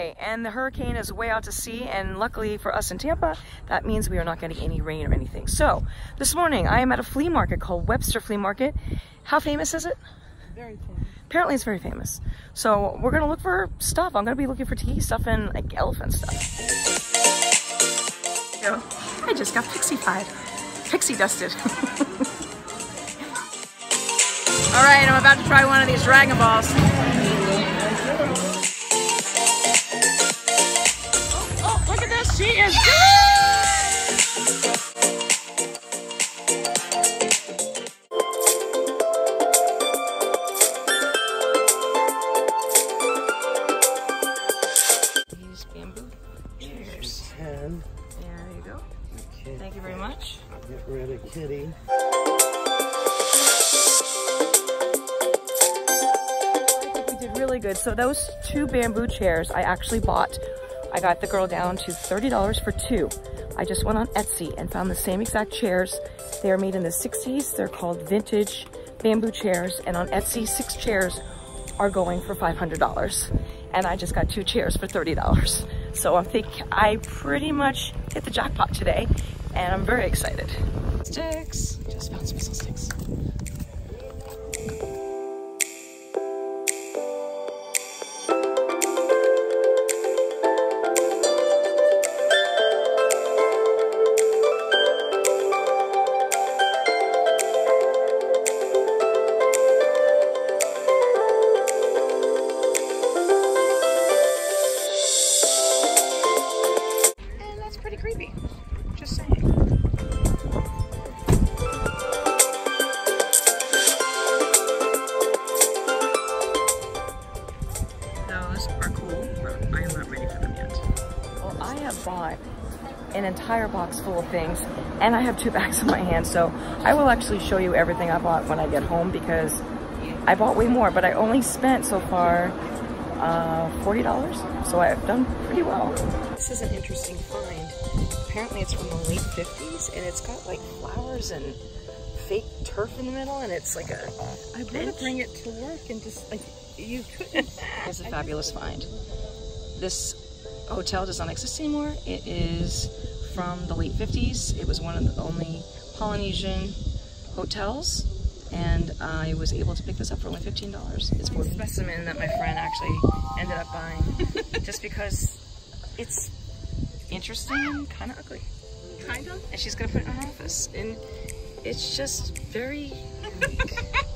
And the hurricane is way out to sea and luckily for us in Tampa, that means we are not getting any rain or anything. So this morning I am at a flea market called Webster Flea Market. How famous is it? Very famous. Apparently it's very famous. So we're gonna look for stuff. I'm gonna be looking for tiki stuff and like elephant stuff. Yo, I just got pixie-fied. Pixie dusted. All right, I'm about to try one of these Dragon Balls. Chairs. There you go. Okay. Thank you very much. Get rid of Kitty. I think we did really good. So those two bamboo chairs I actually bought. I got the girl down to $30 for two. I just went on Etsy and found the same exact chairs. They are made in the 60s. They're called vintage bamboo chairs. And on Etsy, six chairs are going for $500. And I just got two chairs for $30. So I think I pretty much hit the jackpot today. And I'm very excited. Sticks. Just found some sticks. Have bought an entire box full of things and I have two bags in my hand so I will actually show you everything I bought when I get home because I bought way more but I only spent so far uh, $40 so I've done pretty well. This is an interesting find. Apparently it's from the late 50s and it's got like flowers and fake turf in the middle and it's like a I want to bring it to work and just like you couldn't. It's a fabulous find. This hotel does not exist anymore. It is from the late 50s. It was one of the only Polynesian hotels and I was able to pick this up for only $15. It's a specimen that my friend actually ended up buying just because it's interesting and kind of ugly. kind of. And she's gonna put it in her office and it's just very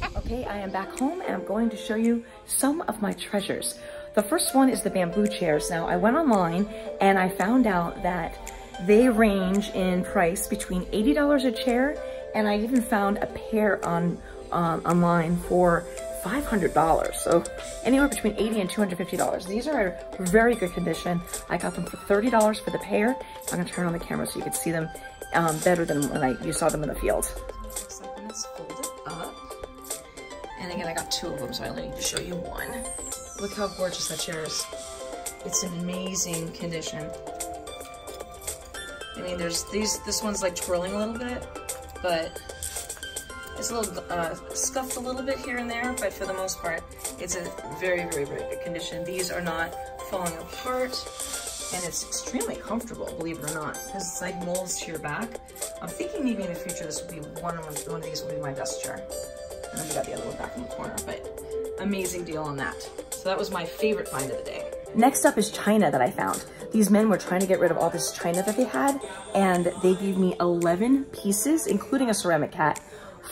Okay, I am back home and I'm going to show you some of my treasures. The first one is the bamboo chairs. Now, I went online and I found out that they range in price between $80 a chair and I even found a pair on um, online for $500. So anywhere between 80 and $250. These are in very good condition. I got them for $30 for the pair. I'm gonna turn on the camera so you can see them um, better than when I, you saw them in the field. Looks like it's folded up. And again, I got two of them, so I only need to show you one. Look how gorgeous that chair is. It's in amazing condition. I mean, there's these, this one's like twirling a little bit, but it's a little uh, scuffed a little bit here and there, but for the most part, it's a very, very, very good condition. These are not falling apart, and it's extremely comfortable, believe it or not, because it's like molds to your back. I'm thinking maybe in the future this will be one of one of these will be my desk chair. And then we got the other one back in the corner, but amazing deal on that. So that was my favorite find of the day. Next up is china that I found. These men were trying to get rid of all this china that they had, and they gave me 11 pieces, including a ceramic cat,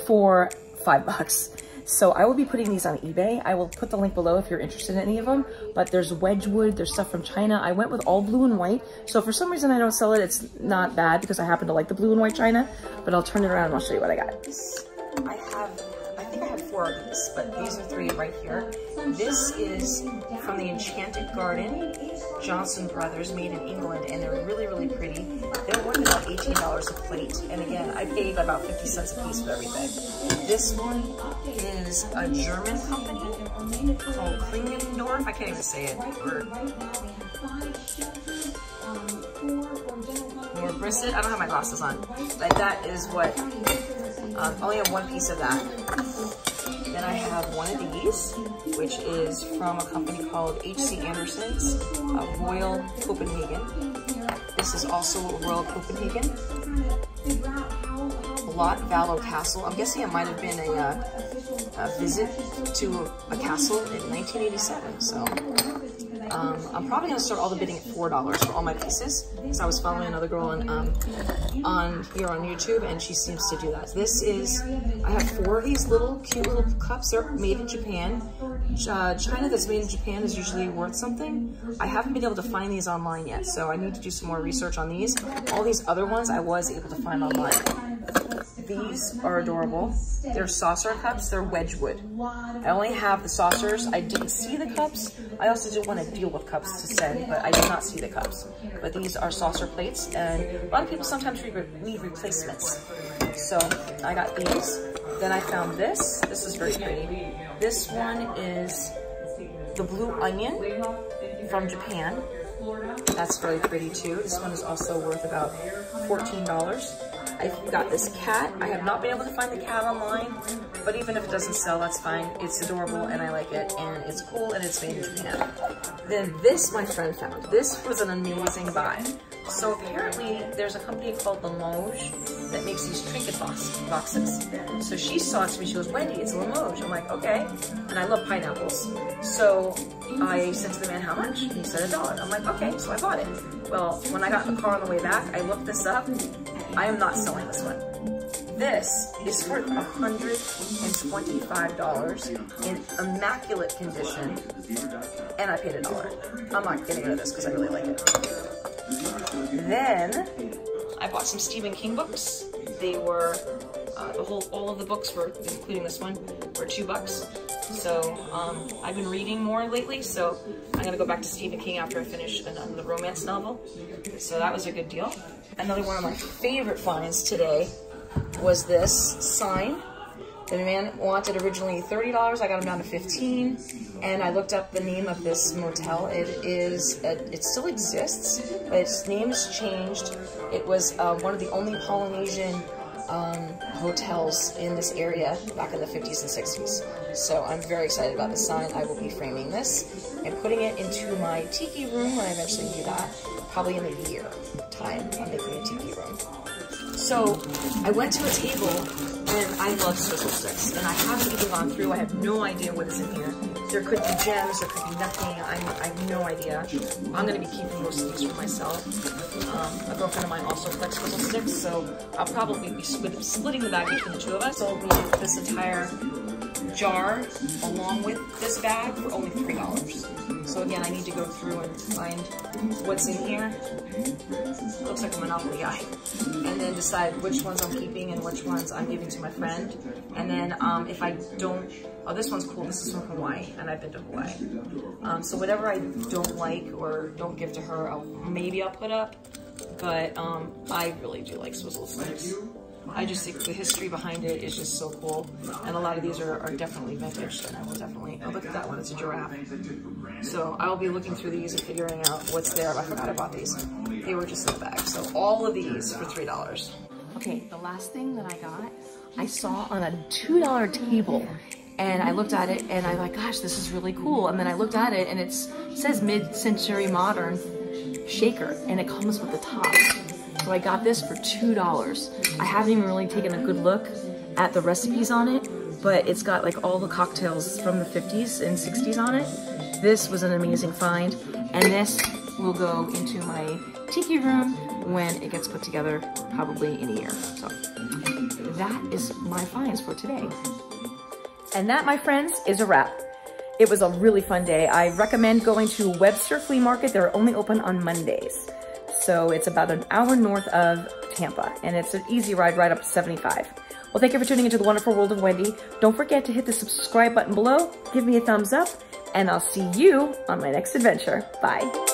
for five bucks. So I will be putting these on eBay. I will put the link below if you're interested in any of them, but there's Wedgwood, there's stuff from China. I went with all blue and white. So for some reason I don't sell it, it's not bad because I happen to like the blue and white China, but I'll turn it around and I'll show you what I got. I have, think I have four of these, but these are three right here. This is from the Enchanted Garden, Johnson Brothers, made in England, and they're really, really pretty. They're worth about $18 a plate, and again, I paid about 50 cents a piece for everything. This one is a German company called Klingendorf. I can't even say it. Or, I don't have my glasses on, but that is what. Um, only have one piece of that. Then I have one of these, which is from a company called H.C. Andersen's uh, Royal Copenhagen. This is also Royal Copenhagen. Lot Vallow Castle. I'm guessing it might have been a, uh, a visit to a castle in 1987. So um, I'm probably gonna start all the bidding at four dollars for all my pieces. So I was following another girl on um, on here on YouTube, and she seems to do that. This is I have four of these little cute little cups. They're made in Japan. Uh, China that's made in Japan is usually worth something. I haven't been able to find these online yet, so I need to do some more research on these. All these other ones I was able to find online. These are adorable. They're saucer cups. They're Wedgwood. I only have the saucers. I didn't see the cups. I also didn't want to deal with cups to send, but I did not see the cups. But these are saucer plates, and a lot of people sometimes need replacements. So I got these. Then I found this. This is very pretty. This one is the blue onion from Japan. That's really pretty too. This one is also worth about $14. I've got this cat. I have not been able to find the cat online, but even if it doesn't sell, that's fine. It's adorable and I like it and it's cool and it's made in Japan. Then this my friend found. This was an amazing buy. So apparently there's a company called Limoges that makes these trinket box, boxes. So she saw it to me, she goes, Wendy, it's Limoges. I'm like, okay. And I love pineapples. So I said to the man, how much? And he said a dollar. I'm like, okay, so I bought it. Well, when I got in the car on the way back, I looked this up. I am not selling this one. This is for $125 in immaculate condition, and I paid a dollar. I'm not getting rid of this because I really like it. Then I bought some Stephen King books. They were uh, the whole, all of the books were, including this one, were two bucks. So um, I've been reading more lately, so I'm gonna go back to Stephen King after I finish another the romance novel. So that was a good deal. Another one of my favorite finds today was this sign. The man wanted originally $30, I got him down to 15 and I looked up the name of this motel. It is, a, it still exists, but its name's changed. It was uh, one of the only Polynesian um, hotels in this area back in the 50s and 60s. So I'm very excited about the sign. I will be framing this and putting it into my tiki room when I eventually do that, probably in a year time. I'm making a tiki room. So I went to a table and I love swizzle sticks and I haven't even gone through. I have no idea what is in here. There could be gems, there could be nothing. I'm, I have no idea. I'm going to be keeping most of these for myself. Um, a girlfriend of mine also collects swizzle sticks, so I'll probably be split, splitting the bag between the two of us. So I'll be this entire jar along with this bag for only $3. So again, I need to go through and find what's in here. Looks like a Monopoly guy. And then decide which ones I'm keeping and which ones I'm giving to my friend. And then um, if I don't, oh, this one's cool. This is from Hawaii, and I've been to Hawaii. Um, so whatever I don't like or don't give to her, I'll, maybe I'll put up. But um, I really do like swizzle sticks. I just think the history behind it is just so cool. And a lot of these are, are definitely vintage, and I will definitely, oh, look at that one, it's a giraffe. So I will be looking through these and figuring out what's there. I forgot I bought these. They were just in the bag. So all of these for $3. Okay, the last thing that I got, I saw on a $2 table and I looked at it and I'm like, gosh, this is really cool. And then I looked at it and it says mid-century modern shaker and it comes with the top. So I got this for $2. I haven't even really taken a good look at the recipes on it, but it's got like all the cocktails from the 50s and 60s on it. This was an amazing find, and this will go into my tiki room when it gets put together, probably in a year. So that is my finds for today. And that, my friends, is a wrap. It was a really fun day. I recommend going to Webster Flea Market. They're only open on Mondays. So it's about an hour north of Tampa and it's an easy ride right up to 75. Well, thank you for tuning into the wonderful world of Wendy. Don't forget to hit the subscribe button below, give me a thumbs up, and I'll see you on my next adventure. Bye.